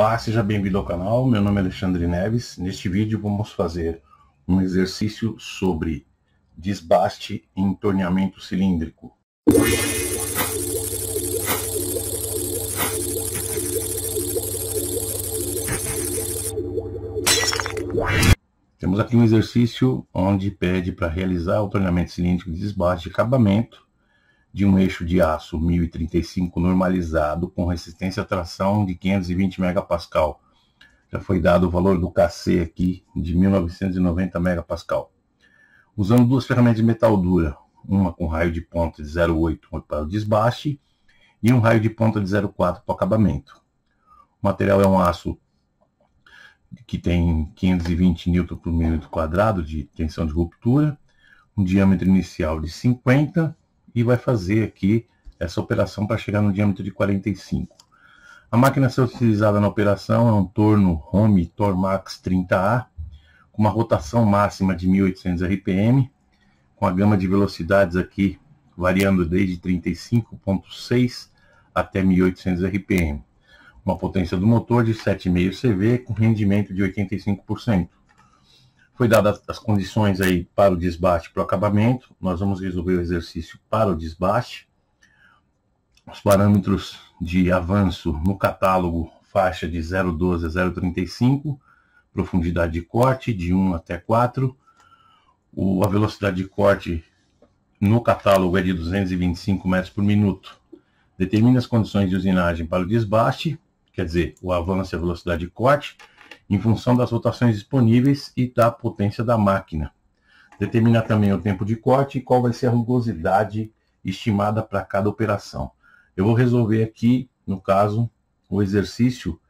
Olá, seja bem-vindo ao canal. Meu nome é Alexandre Neves. Neste vídeo vamos fazer um exercício sobre desbaste em torneamento cilíndrico. Temos aqui um exercício onde pede para realizar o torneamento cilíndrico de desbaste de acabamento de um eixo de aço 1035 normalizado com resistência à tração de 520 megapascal. Já foi dado o valor do KC aqui de 1990 megapascal. Usando duas ferramentas de metal dura, uma com raio de ponta de 0,8 para o desbaste e um raio de ponta de 0,4 para o acabamento. O material é um aço que tem 520 N por milímetro quadrado de tensão de ruptura, um diâmetro inicial de 50 e vai fazer aqui essa operação para chegar no diâmetro de 45. A máquina a ser utilizada na operação é um torno Home Tormax 30A, com uma rotação máxima de 1800 RPM, com a gama de velocidades aqui variando desde 35.6 até 1800 RPM. Uma potência do motor de 7,5 CV com rendimento de 85%. Foi dadas as condições aí para o desbaste para o acabamento. Nós vamos resolver o exercício para o desbaste. Os parâmetros de avanço no catálogo, faixa de 0,12 a 0,35, profundidade de corte de 1 até 4. O, a velocidade de corte no catálogo é de 225 metros por minuto. Determina as condições de usinagem para o desbaste, quer dizer, o avanço e a velocidade de corte, em função das rotações disponíveis e da potência da máquina. Determina também o tempo de corte e qual vai ser a rugosidade estimada para cada operação. Eu vou resolver aqui, no caso, o exercício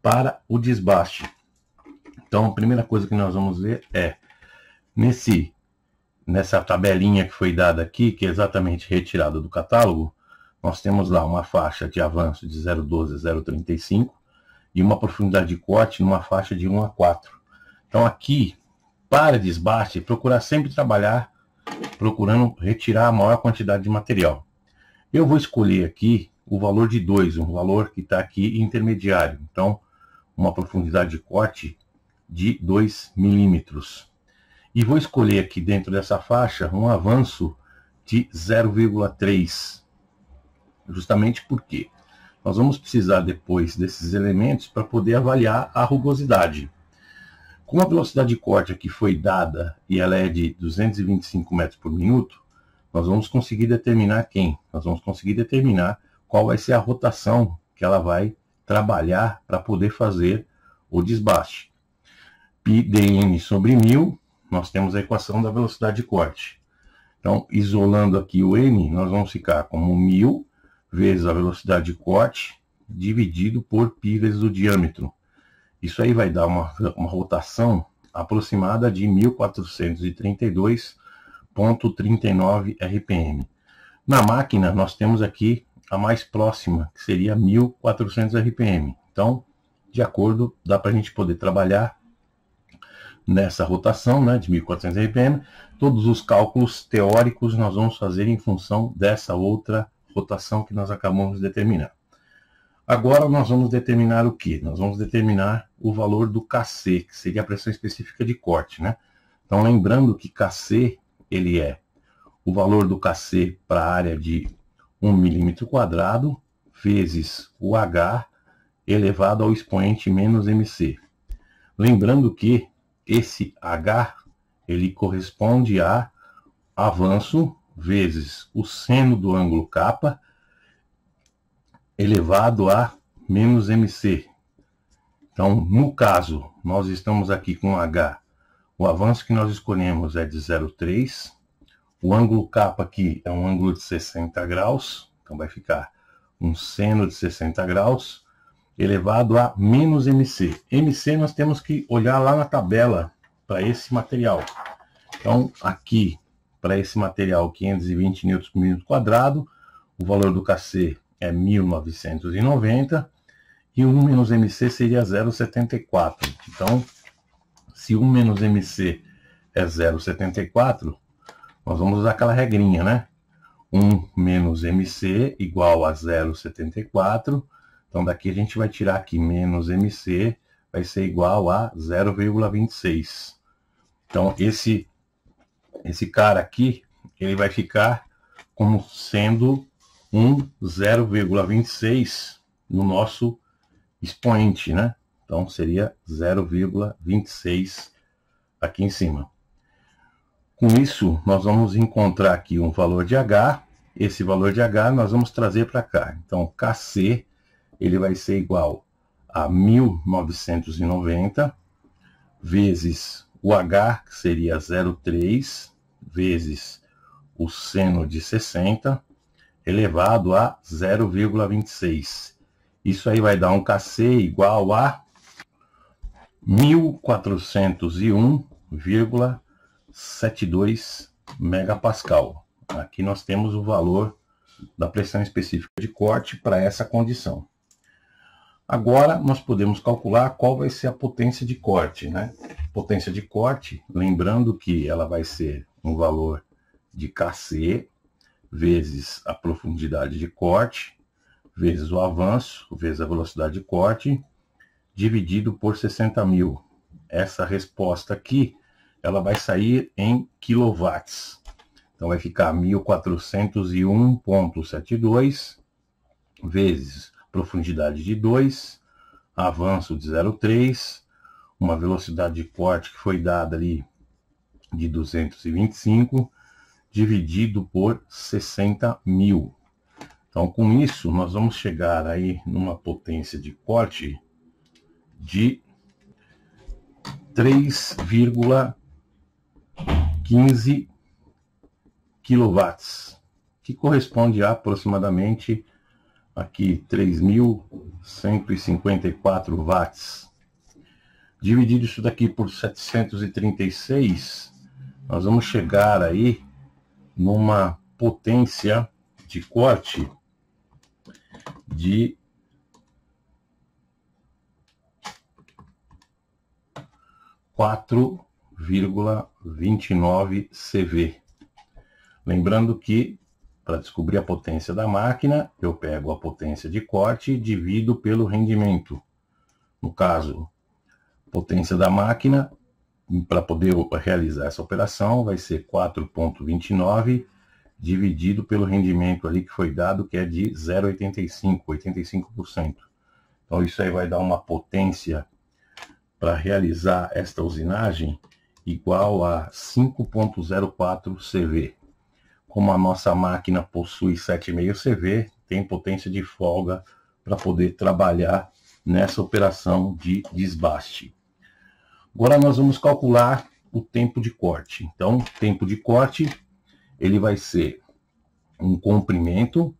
para o desbaste. Então, a primeira coisa que nós vamos ver é nesse nessa tabelinha que foi dada aqui, que é exatamente retirada do catálogo, nós temos lá uma faixa de avanço de 0,12 a 0,35 e uma profundidade de corte numa faixa de 1 a 4. Então aqui, para desbaste, procurar sempre trabalhar procurando retirar a maior quantidade de material. Eu vou escolher aqui o valor de 2, um valor que está aqui intermediário. Então, uma profundidade de corte de 2 milímetros. E vou escolher aqui dentro dessa faixa um avanço de 0,3. Justamente porque nós vamos precisar depois desses elementos para poder avaliar a rugosidade. Como a velocidade de corte aqui foi dada e ela é de 225 metros por minuto, nós vamos conseguir determinar quem? Nós vamos conseguir determinar qual vai ser a rotação que ela vai trabalhar para poder fazer o desbaste. πdn sobre 1000, nós temos a equação da velocidade de corte. Então, isolando aqui o n, nós vamos ficar como 1000 vezes a velocidade de corte dividido por π vezes o diâmetro. Isso aí vai dar uma, uma rotação aproximada de 1432,39 RPM. Na máquina, nós temos aqui a mais próxima, que seria 1400 RPM. Então, de acordo, dá para a gente poder trabalhar nessa rotação né, de 1400 RPM. Todos os cálculos teóricos nós vamos fazer em função dessa outra rotação que nós acabamos de determinar. Agora nós vamos determinar o que? Nós vamos determinar o valor do KC, que seria a pressão específica de corte, né? Então lembrando que KC, ele é o valor do KC para a área de 1 milímetro quadrado vezes o H elevado ao expoente menos MC. Lembrando que esse H ele corresponde a avanço vezes o seno do ângulo capa elevado a menos MC. Então, no caso, nós estamos aqui com H. O avanço que nós escolhemos é de 0,3. O ângulo capa aqui é um ângulo de 60 graus. Então, vai ficar um seno de 60 graus elevado a menos MC. MC nós temos que olhar lá na tabela para esse material. Então, aqui para esse material 520 N por minuto quadrado, o valor do KC é 1990 e 1 menos MC seria 0,74. Então, se 1 menos MC é 0,74, nós vamos usar aquela regrinha, né? 1 menos MC igual a 0,74. Então, Então daqui a gente vai tirar aqui menos MC, vai ser igual a 0,26. Então esse, esse cara aqui, ele vai ficar como sendo um 0,26 no nosso expoente, né? Então seria 0,26 aqui em cima. Com isso, nós vamos encontrar aqui um valor de H. Esse valor de H nós vamos trazer para cá. Então, KC ele vai ser igual a 1990 vezes o H, que seria 0,3, vezes o seno de 60, elevado a 0,26. Isso aí vai dar um KC igual a 1401,72 megapascal. Aqui nós temos o valor da pressão específica de corte para essa condição. Agora nós podemos calcular qual vai ser a potência de corte, né? Potência de corte, lembrando que ela vai ser um valor de Kc vezes a profundidade de corte, vezes o avanço, vezes a velocidade de corte, dividido por 60 mil. Essa resposta aqui, ela vai sair em quilowatts. Então vai ficar 1401.72 vezes profundidade de 2, avanço de 0,3, uma velocidade de corte que foi dada ali de 225, dividido por 60 mil. Então, com isso, nós vamos chegar aí numa potência de corte de 3,15 quilowatts, que corresponde a aproximadamente aqui 3.154 watts. Dividido isso daqui por 736, nós vamos chegar aí numa potência de corte de quatro vírgula vinte e nove CV. Lembrando que para descobrir a potência da máquina, eu pego a potência de corte e divido pelo rendimento. No caso, potência da máquina, para poder realizar essa operação, vai ser 4,29 dividido pelo rendimento ali que foi dado, que é de 0,85, 85%. Então isso aí vai dar uma potência para realizar esta usinagem igual a 5.04 CV. Como a nossa máquina possui 7,5 CV, tem potência de folga para poder trabalhar nessa operação de desbaste. Agora nós vamos calcular o tempo de corte. Então, tempo de corte, ele vai ser um comprimento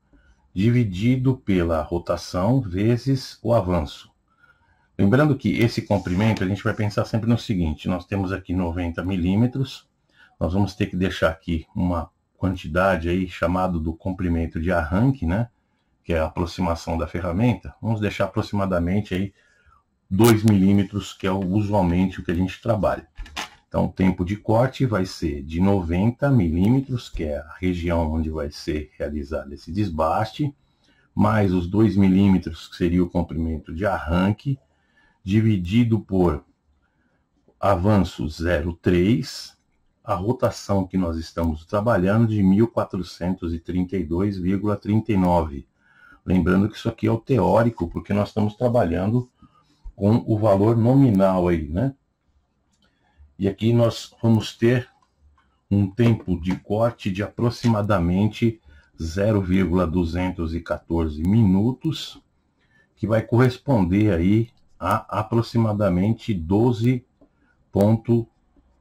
dividido pela rotação vezes o avanço. Lembrando que esse comprimento, a gente vai pensar sempre no seguinte, nós temos aqui 90 milímetros, nós vamos ter que deixar aqui uma quantidade aí chamado do comprimento de arranque, né? Que é a aproximação da ferramenta. Vamos deixar aproximadamente aí 2 milímetros, que é usualmente o que a gente trabalha. Então, o tempo de corte vai ser de 90 milímetros, que é a região onde vai ser realizado esse desbaste, mais os 2 milímetros, que seria o comprimento de arranque, dividido por avanço 0,3, a rotação que nós estamos trabalhando de 1432,39. Lembrando que isso aqui é o teórico, porque nós estamos trabalhando com o valor nominal aí, né? E aqui nós vamos ter um tempo de corte de aproximadamente 0,214 minutos, que vai corresponder aí a aproximadamente 12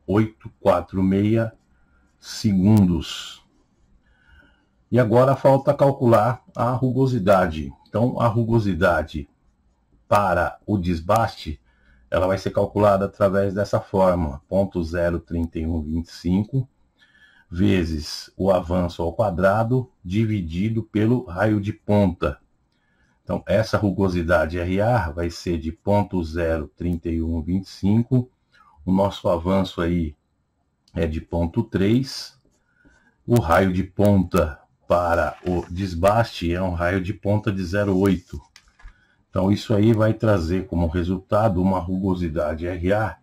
846 segundos. E agora falta calcular a rugosidade. Então, a rugosidade para o desbaste, ela vai ser calculada através dessa fórmula, 0.03125 vezes o avanço ao quadrado dividido pelo raio de ponta. Então, essa rugosidade RA vai ser de 0.03125 o nosso avanço aí é de ponto 3. O raio de ponta para o desbaste é um raio de ponta de 0,8. Então isso aí vai trazer como resultado uma rugosidade RA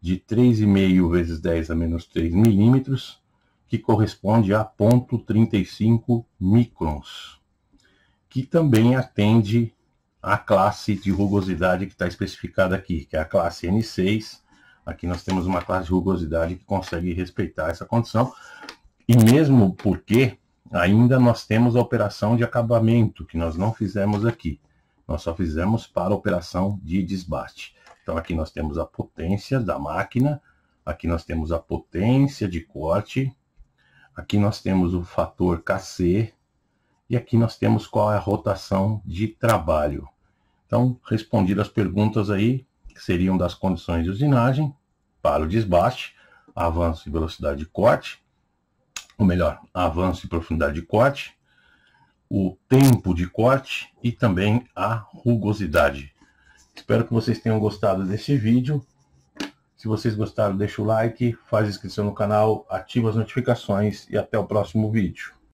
de 3,5 vezes 10 a menos 3 milímetros, que corresponde a 0,35 microns, que também atende à classe de rugosidade que está especificada aqui, que é a classe N6. Aqui nós temos uma classe de rugosidade que consegue respeitar essa condição, e mesmo porque ainda nós temos a operação de acabamento, que nós não fizemos aqui. Nós só fizemos para a operação de desbaste. Então aqui nós temos a potência da máquina, aqui nós temos a potência de corte, aqui nós temos o fator KC, e aqui nós temos qual é a rotação de trabalho. Então, respondidas as perguntas aí, que seriam das condições de usinagem, para o desbaste, avanço e velocidade de corte, ou melhor, avanço e profundidade de corte, o tempo de corte e também a rugosidade. Espero que vocês tenham gostado desse vídeo. Se vocês gostaram, deixa o like, faz inscrição no canal, ativa as notificações e até o próximo vídeo.